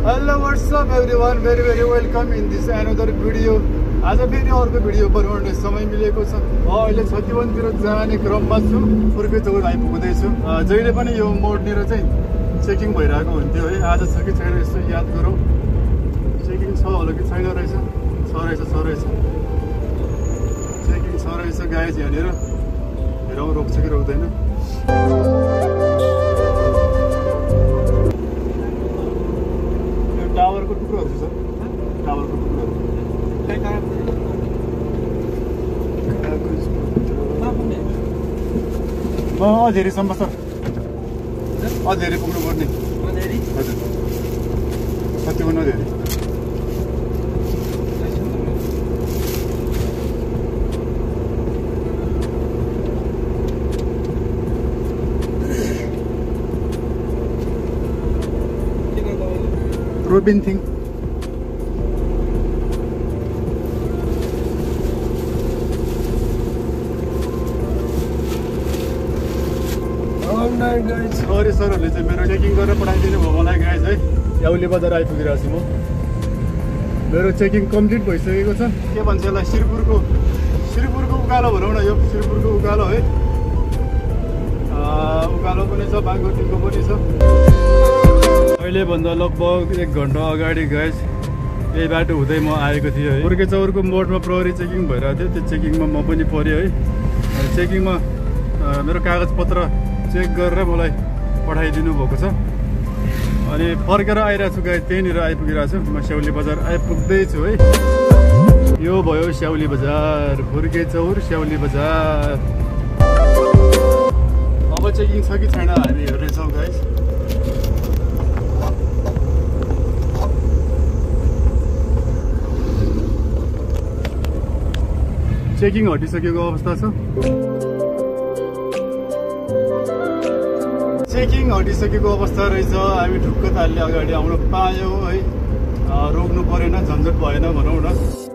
Hello what's up everyone very very welcome in this another video आज फेरि अर्को video बनाउने समय मिलेको छ। म अहिले छतिवनतिर जाने क्रममा छु। पूर्वी चौर आइपुग्दैछु। जहिले पनि यो मोडनिर चाहिँ चेकिङ भइरहेको हुन्थ्यो है। आज छ कि छैन यसो याद गरौँ। चेकिङ छ होला कि छैन रहेछ? छ रहेछ छ रहेछ। चेकिङ छ रहेछ गाइज यहाँनिर। हेरौँ रोक्छ कि रोक्दैन। अधेरीसम्म सर पुग्नु पर्ने हजुर छत्तिवन अधेरी रोबिन थिङ सरी सरहरूले चाहिँ मेरो चेकिङ गरेर पठाइदिनु भयो मलाई गाइज है याउली बजार आइपुगिरहेको छु म मेरो चेकिङ कम्प्लिट भइसकेको छ के भन्छ यसलाई शिरपुरको शिरपुरको उकालो भनौँ न यो शिरपुरको उकालो है उकालो पनि छ बागमतीको पनि छ अहिलेभन्दा लगभग एक घन्टा अगाडि गाइज यही बाटो हुँदै म आएको थिएँ है पुर्के चौरको मोडमा प्रहरी चेकिङ भइरहेको थियो त्यो चेकिङमा म पनि परेँ है चेकिङमा मेरो कागजपत्र चेक गरेर मलाई पठाइदिनु भएको छ। अनि फर्केर आइरहेको छु गाई त्यहीँनिर आइपुगिरहेको छु म स्याउली बजार आइपुग्दैछु है। यो भयो स्याउली बजार फुर्के चौर स्याउली बजार। अब चेकिङ छ कि छैन हामी हेर्नेछौँ गाइस चेकिङ हटिसकेको अवस्था छ। चेकिङ हटिसकेको अवस्था रहेछ। हामी ढुक्क तालले अगाडि। आउन पायौँ है। रोक्नु परेन झन्झट भएन भनौँ न।